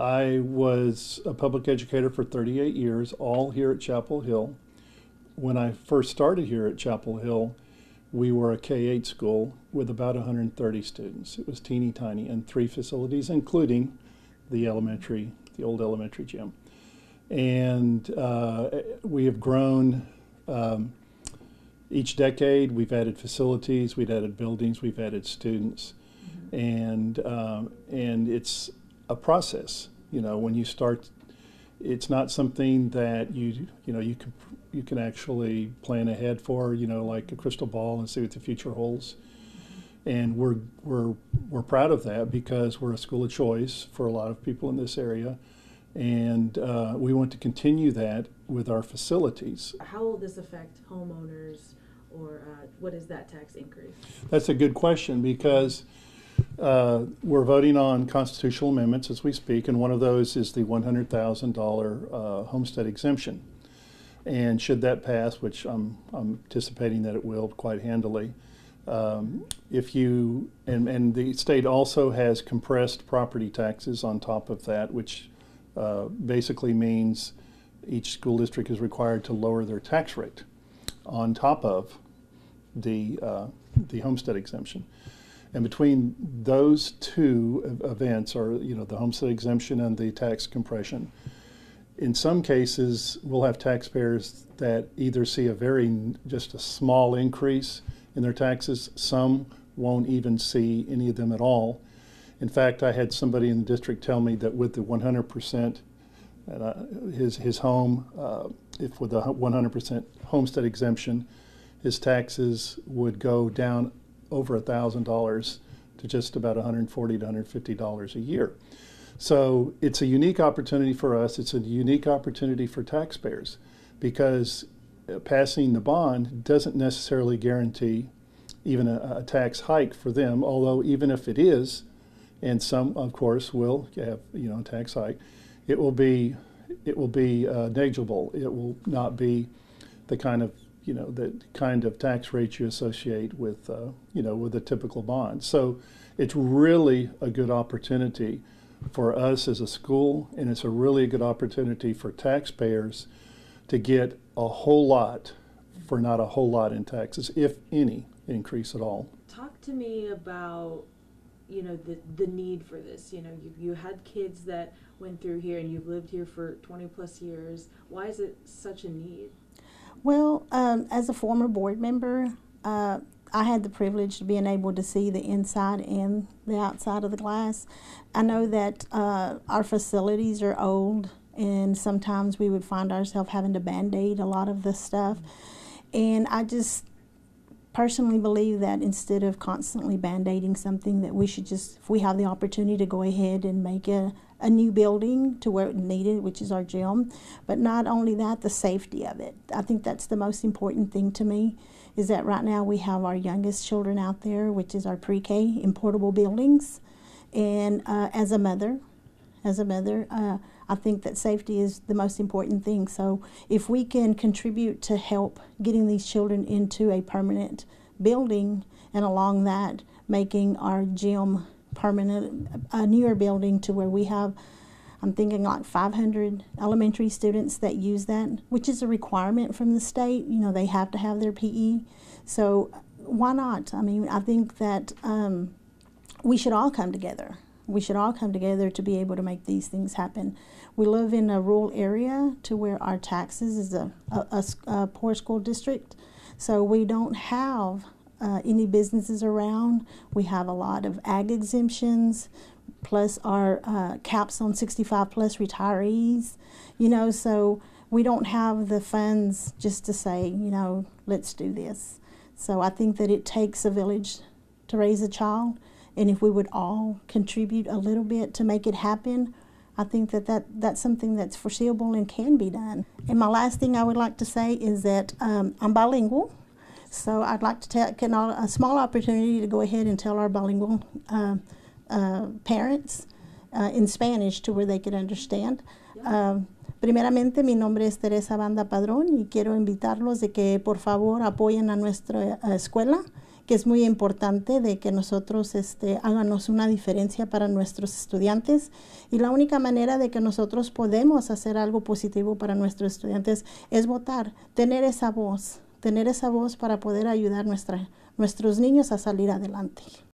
I was a public educator for 38 years, all here at Chapel Hill. When I first started here at Chapel Hill, we were a K 8 school with about 130 students. It was teeny tiny and three facilities, including the elementary, the old elementary gym. And uh, we have grown um, each decade. We've added facilities, we've added buildings, we've added students. And, um, and it's a process. You know, when you start, it's not something that you, you know, you can, you can actually plan ahead for, you know, like a crystal ball and see what the future holds. And we're, we're, we're proud of that because we're a school of choice for a lot of people in this area. And uh, we want to continue that with our facilities. How will this affect homeowners or uh, what is that tax increase? That's a good question because uh, we're voting on constitutional amendments as we speak, and one of those is the $100,000 uh, homestead exemption. And should that pass, which I'm, I'm anticipating that it will quite handily, um, if you and, and the state also has compressed property taxes on top of that, which uh, basically means each school district is required to lower their tax rate on top of the uh, the homestead exemption. And between those two events, or you know, the homestead exemption and the tax compression, in some cases we'll have taxpayers that either see a very just a small increase in their taxes. Some won't even see any of them at all. In fact, I had somebody in the district tell me that with the 100%, uh, his his home, uh, if with a 100% homestead exemption, his taxes would go down over $1,000 to just about 140 to $150 a year. So it's a unique opportunity for us. It's a unique opportunity for taxpayers because uh, passing the bond doesn't necessarily guarantee even a, a, tax hike for them, although even if it is, and some of course will have you know a tax hike, it will be it will be uh, negligible. It will not be the kind of you know the kind of tax rate you associate with uh, you know with a typical bond. So it's really a good opportunity for us as a school, and it's a really good opportunity for taxpayers to get a whole lot for not a whole lot in taxes, if any increase at all. Talk to me about you know the the need for this. You know, you you had kids that went through here, and you've lived here for 20 plus years. Why is it such a need? Well, um, as a former board member, uh, I had the privilege of being able to see the inside and the outside of the glass. I know that uh, our facilities are old, and sometimes we would find ourselves having to band aid a lot of the stuff. And I just personally believe that instead of constantly band aiding something, that we should just, if we have the opportunity to go ahead and make a, a new building to where it needed, which is our gym. But not only that, the safety of it. I think that's the most important thing to me is that right now we have our youngest children out there, which is our pre-K in portable buildings. And uh, as a mother, as a mother, uh, I think that safety is the most important thing. So if we can contribute to help getting these children into a permanent building, and along that making our gym permanent, a newer building to where we have, I'm thinking like 500 elementary students that use that, which is a requirement from the state. You know, they have to have their PE. So why not? I mean, I think that um, we should all come together. We should all come together to be able to make these things happen. We live in a rural area to where our taxes is a, a, a, a poor school district. So we don't have uh, any businesses around. We have a lot of ag exemptions, plus our uh, caps on 65 plus retirees. You know, so we don't have the funds just to say, you know, let's do this. So I think that it takes a village to raise a child, and if we would all contribute a little bit to make it happen, I think that, that that's something that's foreseeable and can be done. And my last thing I would like to say is that um, I'm bilingual. So I'd like to take a small opportunity to go ahead and tell our bilingual uh, uh, parents uh, in Spanish to where they could understand. Um, primeramente, mi nombre es Teresa Banda Padrón y quiero invitarlos de que por favor apoyen a nuestra eh, escuela, que es muy importante de que nosotros este, hagamos una diferencia para nuestros estudiantes. Y la única manera de que nosotros podemos hacer algo positivo para nuestros estudiantes es votar, tener esa voz tener esa voz para poder ayudar nuestra, nuestros niños a salir adelante.